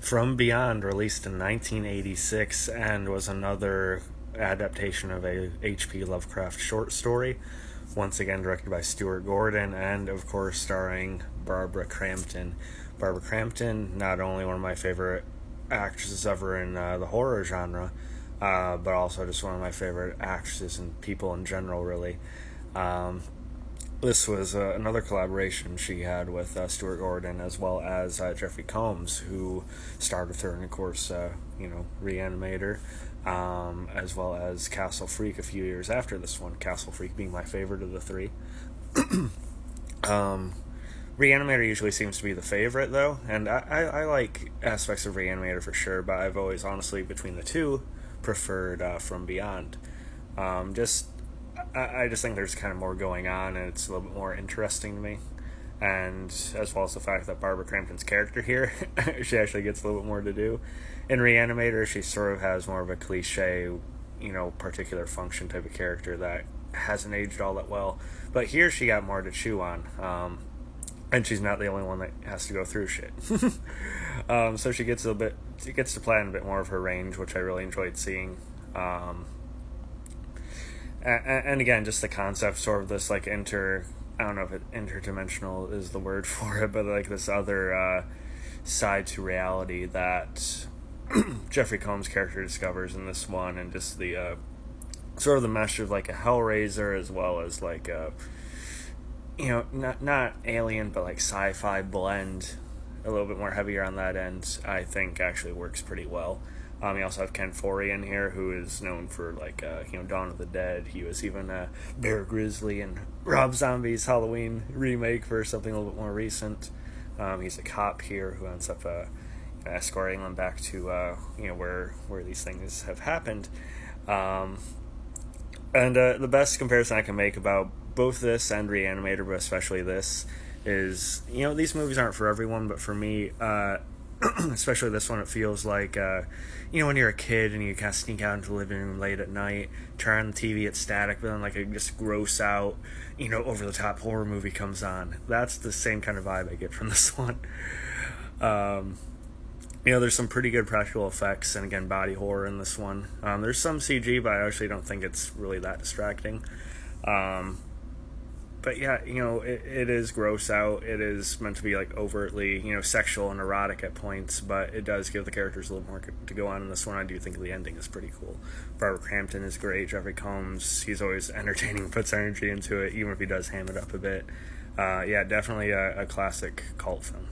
From Beyond, released in 1986, and was another adaptation of a H.P. Lovecraft short story, once again directed by Stuart Gordon, and of course starring Barbara Crampton. Barbara Crampton, not only one of my favorite actresses ever in uh, the horror genre, uh, but also just one of my favorite actresses and people in general, really. Um, this was uh, another collaboration she had with uh, Stuart Gordon as well as uh, Jeffrey Combs, who starred with her, and of course, uh, you know, Reanimator, um, as well as Castle Freak a few years after this one. Castle Freak being my favorite of the three. um, Reanimator usually seems to be the favorite, though, and I, I, I, like aspects of Reanimator for sure, but I've always, honestly, between the two, preferred uh, From Beyond. Um, just I, I just think there's kind of more going on, and it's a little bit more interesting to me. And as well as the fact that Barbara Crampton's character here, she actually gets a little bit more to do. In Reanimator, she sort of has more of a cliche, you know, particular function type of character that hasn't aged all that well. But here she got more to chew on. Um, and she's not the only one that has to go through shit. um, so she gets a bit, she gets to plan a bit more of her range, which I really enjoyed seeing. Um, and, again, just the concept, sort of this like inter, I don't know if it, interdimensional is the word for it, but like this other uh, side to reality that Jeffrey Combs' character discovers in this one, and just the uh, sort of the mesh of like a Hellraiser as well as like a you know not not alien but like sci-fi blend, a little bit more heavier on that end. I think actually works pretty well. Um, you also have Ken Foree in here, who is known for like uh, you know Dawn of the Dead. He was even uh, Bear Grizzly and Rob Zombie's Halloween remake for something a little bit more recent. Um, he's a cop here who ends up uh, escorting them back to uh, you know where where these things have happened. Um, and uh, the best comparison I can make about both this and Reanimator, but especially this, is you know these movies aren't for everyone, but for me, uh, especially this one, it feels like uh, you know when you're a kid and you kind of sneak out into the living room late at night, turn on the TV, it's static, but then like a just gross out, you know, over the top horror movie comes on. That's the same kind of vibe I get from this one. Um, you know, there's some pretty good practical effects and again body horror in this one. Um, there's some CG, but I actually don't think it's really that distracting. Um, but yeah, you know, it, it is gross out. It is meant to be like overtly, you know, sexual and erotic at points, but it does give the characters a little more to go on in this one. I do think the ending is pretty cool. Barbara Crampton is great. Jeffrey Combs, he's always entertaining, puts energy into it, even if he does ham it up a bit. Uh, yeah, definitely a, a classic cult film.